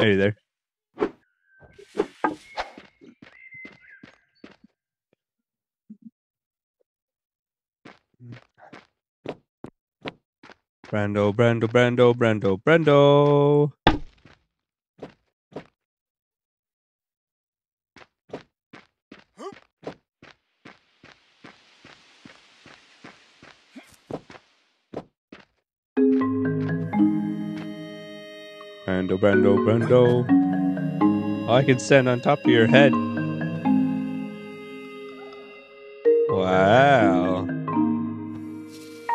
You there? Brando, Brando, Brando, Brando, Brando. Brando, Brando, Brando. I can stand on top of your head. Wow.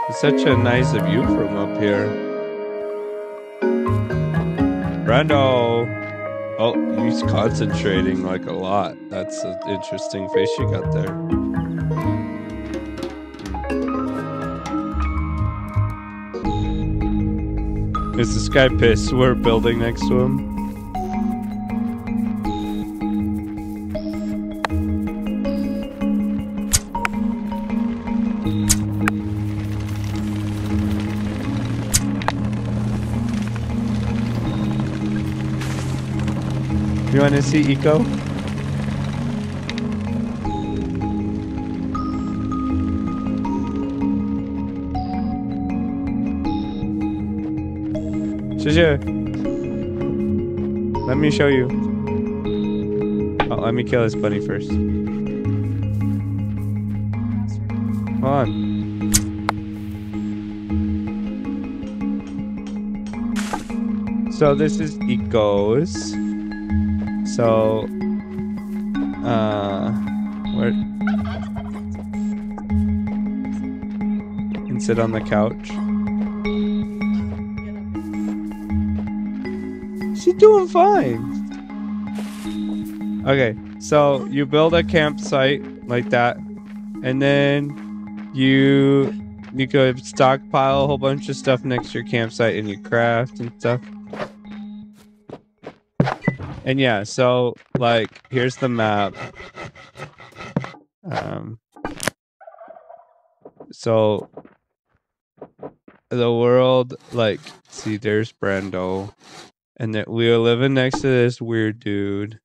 It's such a nice view from up here. Brando! Oh, he's concentrating like a lot. That's an interesting face you got there. Is this guy pissed we're building next to him? You want to see Eco? Shishir. Let me show you. Oh, let me kill this bunny first. Come on. So this is Ecos. So, uh, where? And sit on the couch. Doing fine. Okay, so you build a campsite like that, and then you you could stockpile a whole bunch of stuff next to your campsite, and you craft and stuff. And yeah, so like here's the map. Um so the world like see there's Brando and that we are living next to this weird dude.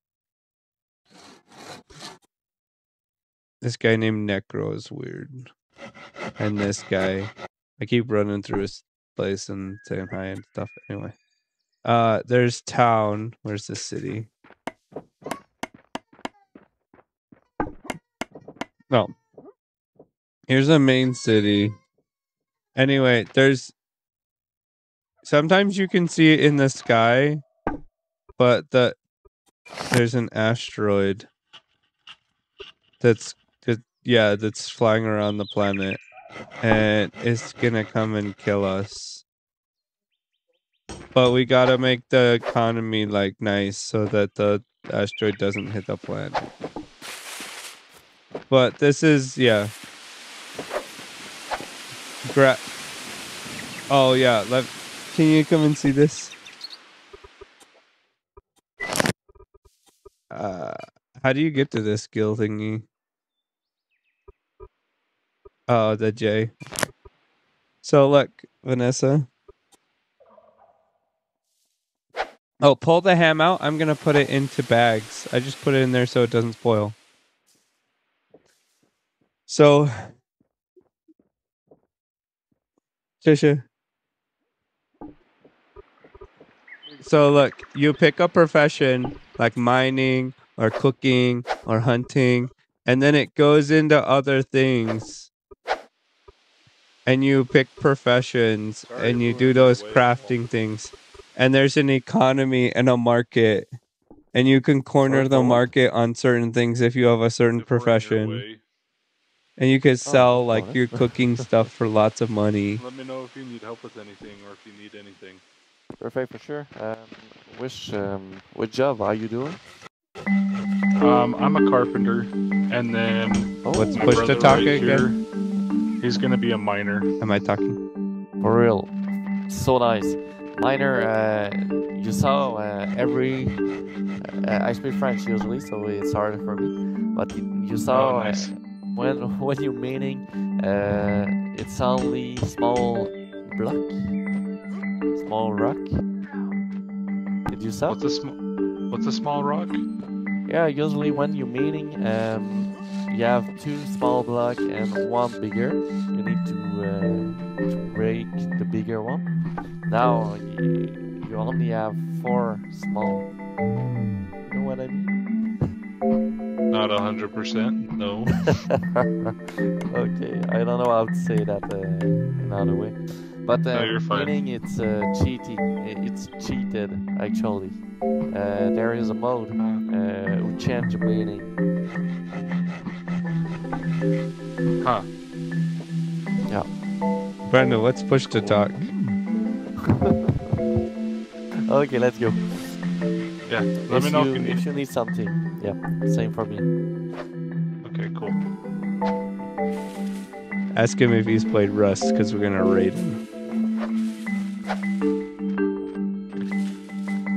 This guy named Necro is weird. And this guy I keep running through his place and saying hi and stuff anyway. Uh, there's town. Where's the city? No. Here's the main city. Anyway, there's sometimes you can see it in the sky, but the there's an asteroid that's that yeah, that's flying around the planet and it's gonna come and kill us but we gotta make the economy like nice so that the asteroid doesn't hit the planet. But this is yeah. Gra- oh yeah, let can you come and see this? Uh how do you get to this skill thingy? Oh, the J. So look, Vanessa. Oh, pull the ham out. I'm gonna put it into bags. I just put it in there so it doesn't spoil. So, Trisha. So look, you pick a profession like mining or cooking or hunting, and then it goes into other things. And you pick professions Sorry and you do those crafting things. And there's an economy and a market and you can corner the market on certain things if you have a certain If we're in your profession. and you could oh, sell Oh, like oh, your cooking stuff for lots of money. Let me know if you need help with anything or if you need anything. Perfect for sure. Um, which um, which job are you doing? Um, I'm a carpenter, and then Oh, What's my push to talk right again? here, he's gonna be a miner. am i talking for real. So nice. Miner, uh, you saw uh, every. Uh, I speak French usually, so it's hard for me. But you, you saw Oh, nice. uh, when when you're meaning, uh, it's only small block, small rock. Did you saw? What's a small? What's a small rock? Yeah, usually when you're meeting, um, you have two small block and one bigger. You need to, uh, to break the bigger one. Now you, you only have four small. You know what I mean? Not a hundred percent. No. okay, I don't know how to say that uh, another way. But uh, No, you're fine. meaning it's uh, cheating. It's cheated actually. Uh, there is a mode uh, who change meaning. Huh. Yeah. Brandon, let's push to talk. Okay, let's go. Yeah. Let if me know you, if you need. if you need something. Yeah, same for me. Okay, cool. Ask him if he's played Rust because we're gonna raid him.